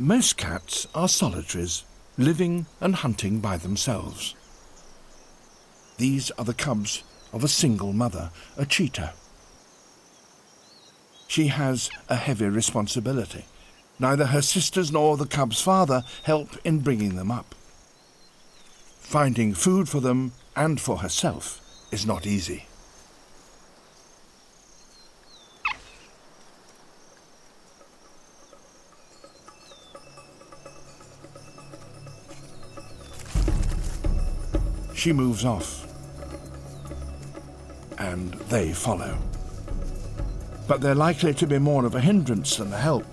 Most cats are solitaries, living and hunting by themselves. These are the cubs of a single mother, a cheetah. She has a heavy responsibility. Neither her sisters nor the cub's father help in bringing them up. Finding food for them and for herself is not easy. She moves off, and they follow. But they're likely to be more of a hindrance than a help.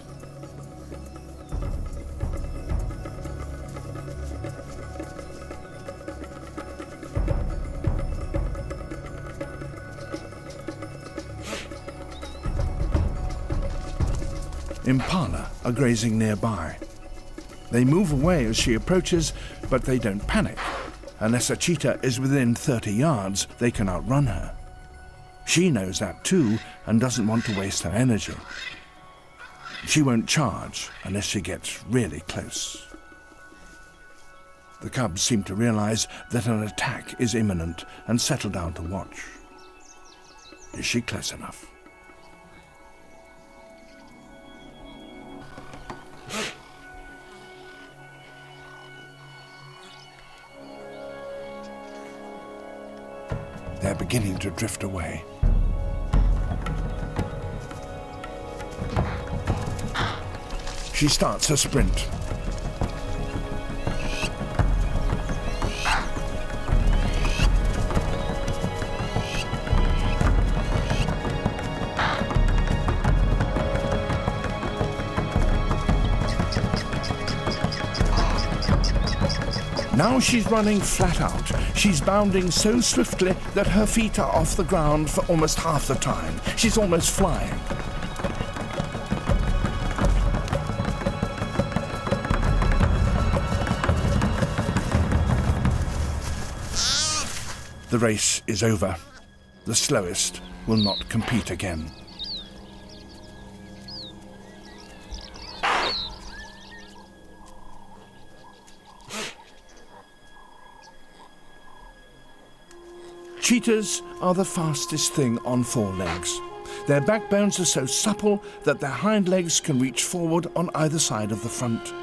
Impala are grazing nearby. They move away as she approaches, but they don't panic. Unless a cheetah is within 30 yards, they can outrun her. She knows that too and doesn't want to waste her energy. She won't charge unless she gets really close. The cubs seem to realize that an attack is imminent and settle down to watch. Is she close enough? They're beginning to drift away. She starts her sprint. Now she's running flat out. She's bounding so swiftly that her feet are off the ground for almost half the time. She's almost flying. The race is over. The slowest will not compete again. Cheetahs are the fastest thing on four legs. Their backbones are so supple that their hind legs can reach forward on either side of the front.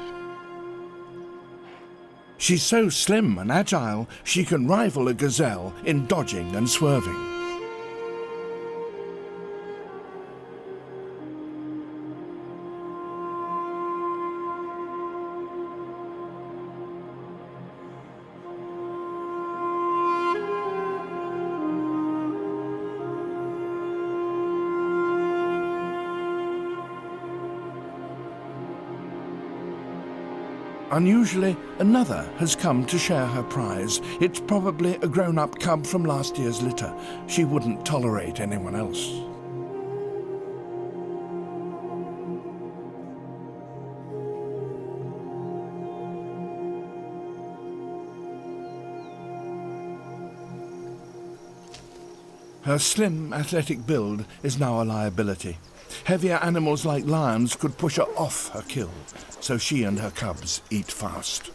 She's so slim and agile, she can rival a gazelle in dodging and swerving. Unusually, another has come to share her prize. It's probably a grown-up cub from last year's litter. She wouldn't tolerate anyone else. Her slim, athletic build is now a liability. Heavier animals like lions could push her off her kill, so she and her cubs eat fast.